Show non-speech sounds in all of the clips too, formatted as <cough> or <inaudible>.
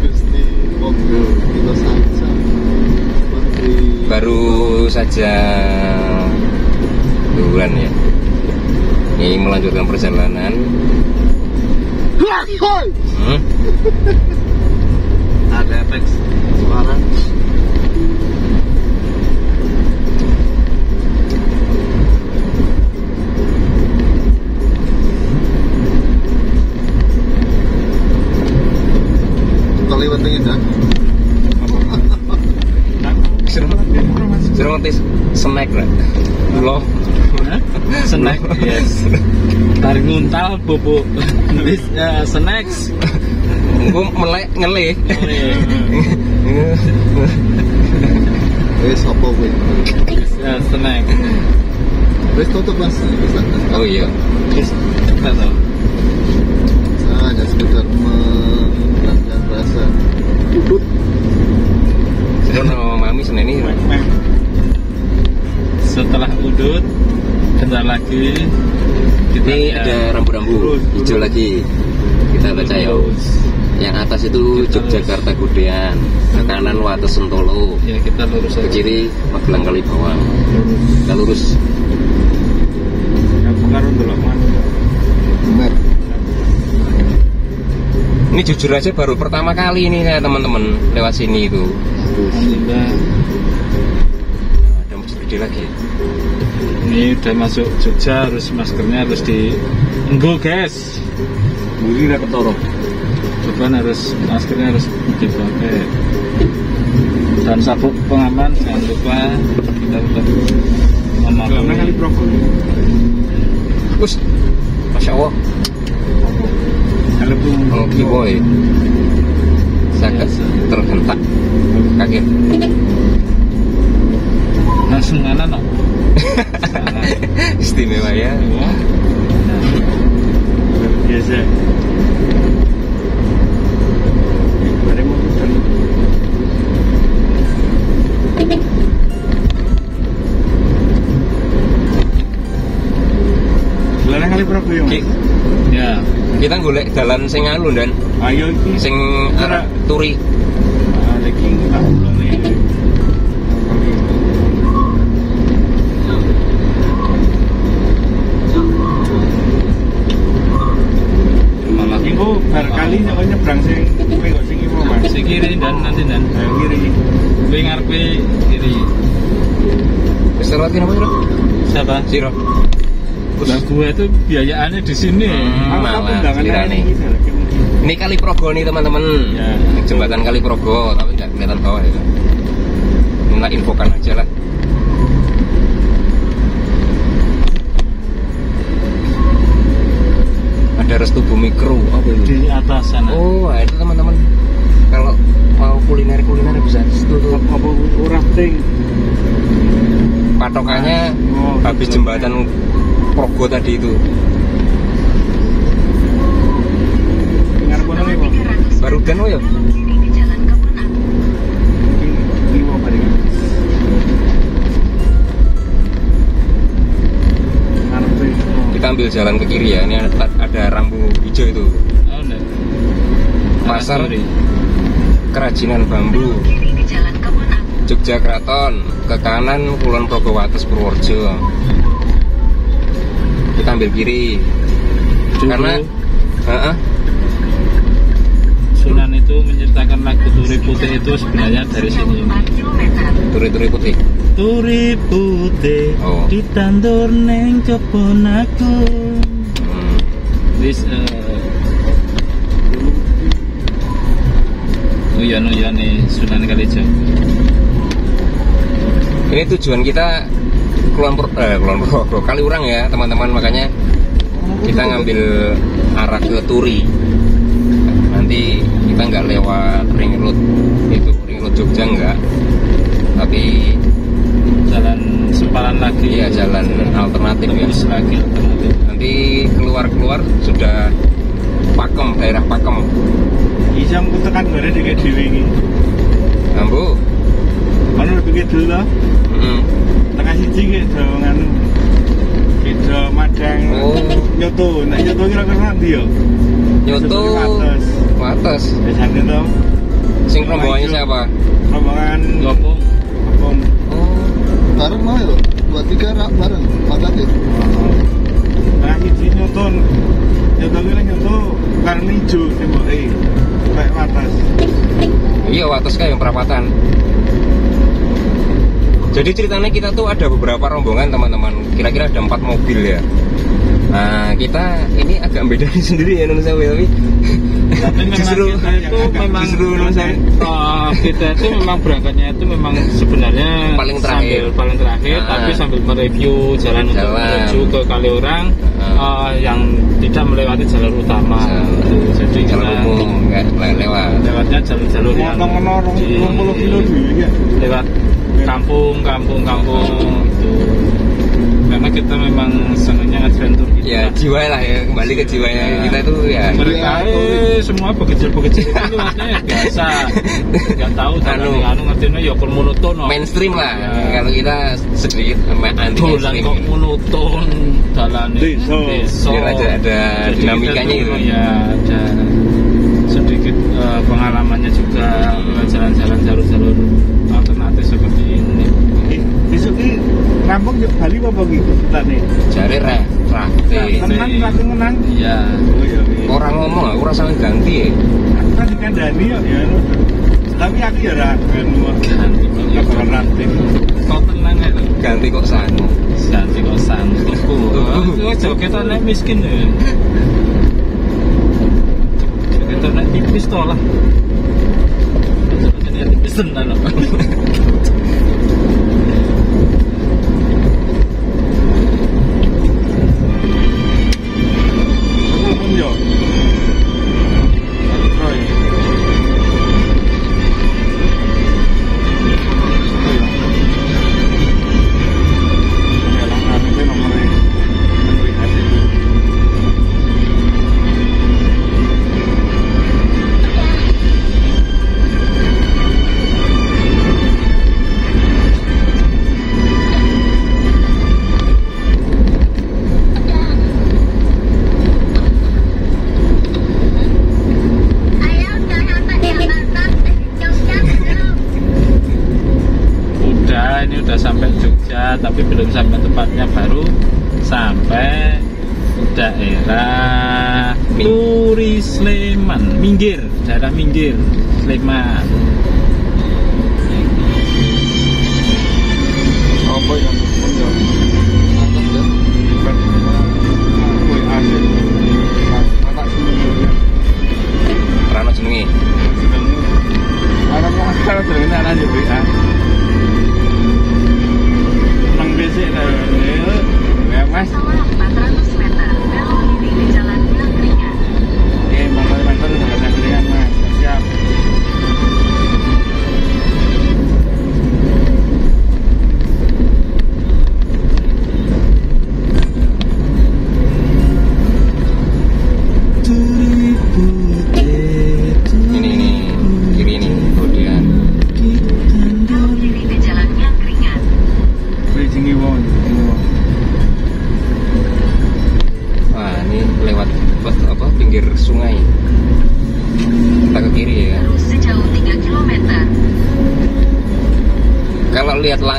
Gusti kita saja seperti Baru saja bulan ya. Ini melanjutkan perjalanan. Hmm? Ada efek suara Penting ya Suruh ngerti snack lah. Loh. snack yes tarik nguntal bubuk nulis ya, snacks Gue melek ngelih. Wis apa ya, snack Wis tutup Mas. Bisa. Oh iya. terus kita tahu Saya hanya sekedar menghilangkan Sudah no mami senen ini. setelah udut bentar lagi kita Ini ada rambu-rambu hijau lagi. Kita baca ya. Yang atas itu Yogyakarta Gudean, ke kanan Wates Sentolo, ya kita lurus ke kiri Magelang Kalibawang. Kita lurus. Benar. Ini jujur aja baru pertama kali ini ya teman-teman lewat sini itu. Alhamdulillah Ada masjid gede lagi. ini udah masuk Jogja harus maskernya harus di enggo guys Buri ra ketoro. depan harus maskernya harus dipakai dan sabuk pengaman jangan lupa kita tetap memakai Us, masya Allah. Oh, boy. Saya terhentak kaget. langsung mana no <laughs> Istimewa ya. biasa kali Prabu ya, Kita golek dalan sing anu dan Ayo iki sing arah turi. Ah, lagi tak ulone. malah Iku bar kali nyok nyebrang sing kowe kok sing iwo, Mas. si kiri dan nanti dan Ayo kiri. gue ngarepe kiri Wis lewat kene apa, Siro? siapa Siro. Lah gue itu biayaannya di sini Hmm. Malah kira nih. Ini Kali Progo nih teman-teman. Ya. Jembatan Kali Progo, tapi nggak kelihatan bawah ya. Nggak infokan aja lah. Ada restu bumi kru. Apa itu? di atas sana Oh, itu teman-teman. Kalau mau kuliner kuliner bisa restu tuh. Apa rafting? Patokannya Oh, habis betul. jembatan Progo tadi itu. Kono Bang. Baru oh ya. Kita ambil jalan ke kiri ya. Ini ada, ada rambu hijau itu. oh enggak Pasar kerajinan bambu. Jogja Kraton ke kanan Kulon Progowates Purworejo. Kita ambil kiri. Dulu, Karena Heeh. Sunan itu menciptakan lagu Turi Putih itu sebenarnya dari sini turi-turi putih. Turi putih Oh. ditandur neng kebun aku Hmm. This uh, Uyan uyan nih Sunan Kalijaga Ini tujuan kita Kulon Pro, eh, Kulon Progo Kaliurang ya teman-teman makanya kita ngambil arah ke Turi. Nanti kita nggak lewat ring road itu ring road Jogja nggak, tapi Jalan sempalan lagi iya jalan alternatif ya. Lagi alternatif Nanti keluar-keluar sudah Pakem, daerah Pakem. Ku tekan bare dhewe dhewe iki. Ambo. Ono pikir dulu lah. Mm. Tekan siji ki do nganu. Sidoarjo, Madang. Oh. Nyoto, nek nyoto kira-kira nanti ya. Nyoto Wates. Wates. Biasanya tuh Sing rombongannya siapa? rombongan Gopong. Gopong. Oh. Bareng mau ya? Dua tiga rak bareng. Makanya. Nah, iki nyoto. Nyoto kira nyoto karena hijau temboknya. Kayak watas. Iya, Wates kayak yang perapatan. Jadi ceritanya kita tuh ada beberapa rombongan teman-teman. Kira-kira ada empat mobil ya. Nah, kita ini agak beda <laughs> sendiri ya Indonesia tapi Tapi memang Justru- kita itu memang justru saya Oh, kita itu memang berangkatnya itu memang sebenarnya Paling terakhir. sambil paling terakhir Ah. tapi sambil mereview jalan, untuk Jalan. menuju ke Kaliurang Ah. eh, yang tidak melewati jalur utama Jalur- jadi jalur kita umum nggak le- lewat. lewatnya jalur-jalur yang di- 20 kilo dulu ya. lewat kampung kampung kampung itu karena kita memang senangnya adventure gitu Ya jiwa lah ya kembali ke jiwanya Ya. kita tuh ya mereka Iya, eh, semua bekecil-bekecil itu luasnya ya biasa <laughs> nggak tahu Anu. anu ngertinya ya pun monoton no. mainstream lah. Ya. Kalau kita sedikit anti mainstream. kok monoton jalan Desa. Biar ada ada dinamikanya gitu. ya ada sedikit eh, pengalamannya juga lewat jalan-jalan jalur-jalur alternatif seperti rampung yuk Bali apa gitu kita nih. Jare re rafting. Tenang, aku menang. iya Oh iya. iya. Orang ngomong aku rasa ganti ya. Aku kan dikandani ya. Tapi aku ya ra kan ganti kok ya ranting. kau tenang ya. Ganti kok sanu. ganti kok santuku oh joget nek miskin ya joget nek tipis to lah joget tipis tenan <laughs> udah ini udah sampai Jogja tapi belum sampai tempatnya baru sampai daerah Turi Sleman Minggir daerah Minggir Sleman Apa ya? Ya. Rano jenenge. Mau kalau dengan anak WA.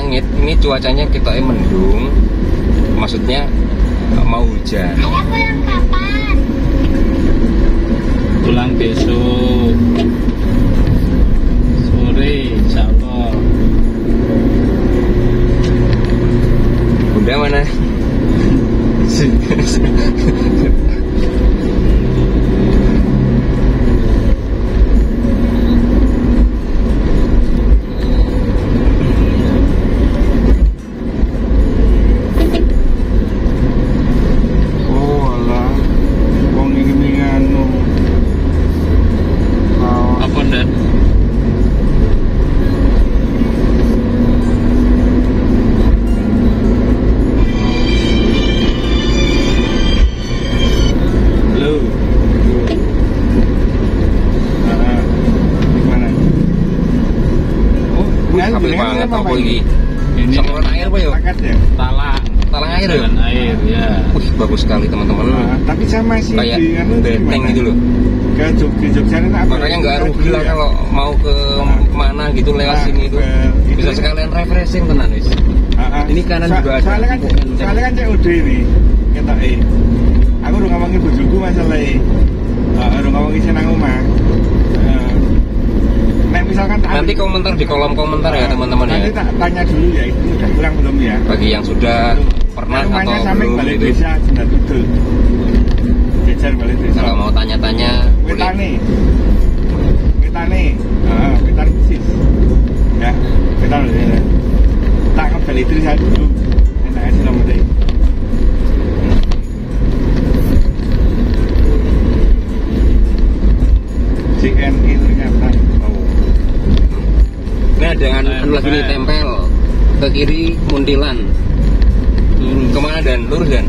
Langit ini cuacanya kita mendung. Maksudnya eh, mau hujan. Ayah pulang kapan? pulang besok sore insya Allah Bunda mana? <laughs> banget apa apa ini? ini Semprot air apa ya? Paket ya? talang talang air ya air ya wih bagus sekali teman-teman Nah, tapi saya masih kayak di anu benteng gitu loh Kayak Jog di Jogja ini apa? makanya nggak rugi lah ya. kalau mau ke mana gitu lewat Nah, sini itu ke- bisa sekalian refreshing tenan wis Ah, ah. Ini kanan juga ada. Soalnya kan, soalnya kan COD ini, kita eh. Aku udah ngomongin bujuku masalah eh. Uh, udah ngomongin senang rumah. Uh, misalkan nanti komentar di kolom komentar ya Ah, teman-teman Nanti ya tak tanya dulu ya, itu udah kurang belum ya? bagi yang sudah pernah Rumahnya atau samping belum balik gitu desa Jendal Kidul. Jejer balik desa. kalau mau tanya-tanya Wetane. Wetane. Heeh, wetan persis. Ya, wetan ya. Tak ngebel itu saya dulu. Enak aja nomornya. JNI ternyata. Oh. Ada yang anu lagi nih tempel ke kiri muntilan. Lurus. Ke mana dan? Lurus dan?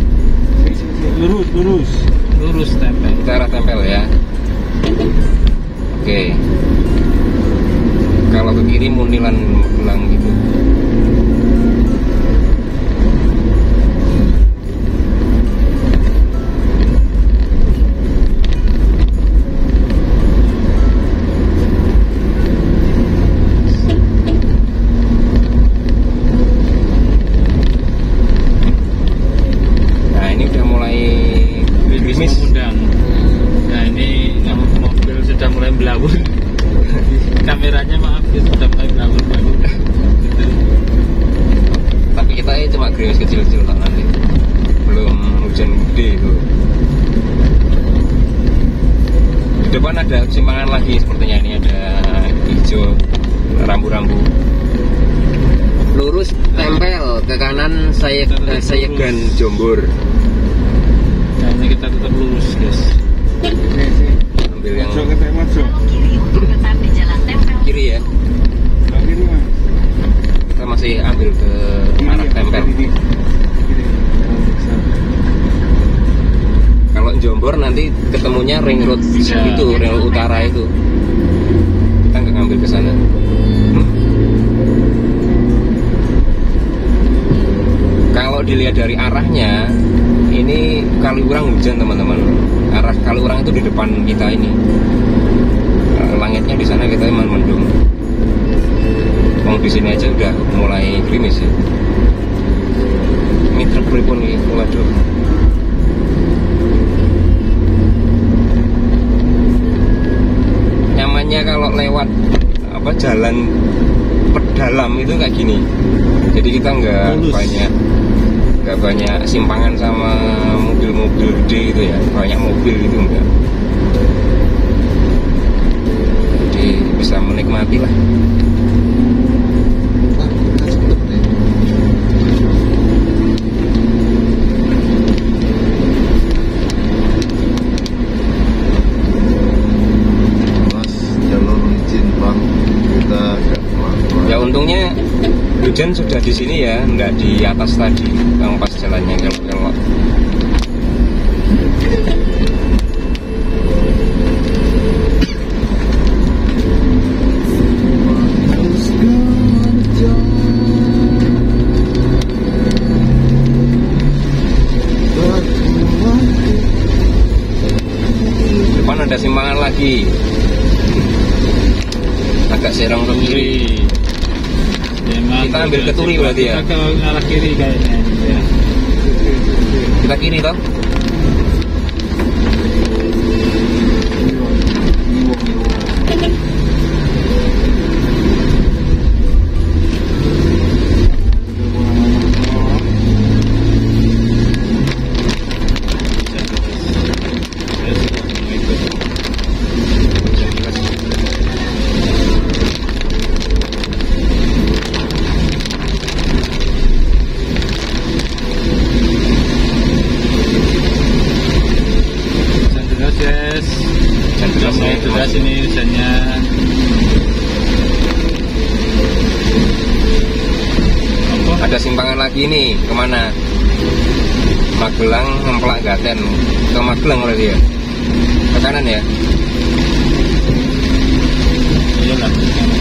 Lurus, lurus. lurus tempel. Kita arah tempel ya. Oke. Kalau ke kiri muntilan pulang gitu tapi kita ya cuma gerimis kecil-kecil tak nanti. Belum hujan gede itu. Di depan ada simpangan lagi sepertinya. Ini ada hijau rambu-rambu. Lurus tempel ke kanan saya eh, saya gan jombor. Nah ini kita tetap lurus guys. Ambil yang kiri ya Mas. kita masih ambil ke arah tempel. Oh, bisa. kalau Jombor nanti ketemunya ring road itu ring road utara itu kita nggak ngambil ke sana kalau dilihat dari arahnya ini Kaliurang hujan teman-teman arah Kaliurang itu di depan kita ini Eh, langitnya di sana kita emang mendung Mau di sini aja udah mulai gerimis ya ini truk pripun nih waduh. Nyamannya kalau lewat apa jalan pedalam itu kayak gini. Jadi kita nggak banyak nggak banyak simpangan sama mobil-mobil gede gitu ya. Banyak mobil gitu enggak jadi bisa menikmati lah hujan sudah di sini ya nggak di atas tadi yang pas jalannya kelok-kelok Kita ambil ke Turi berarti ya? kita ke arah kiri kayaknya ya. kita kiri toh mulai ya, deras Mas. ini hujannya ada simpangan lagi nih ke mana? Magelang Ngemplak Gaten. Ke Magelang berarti ya? Ke kanan ya? Iyalah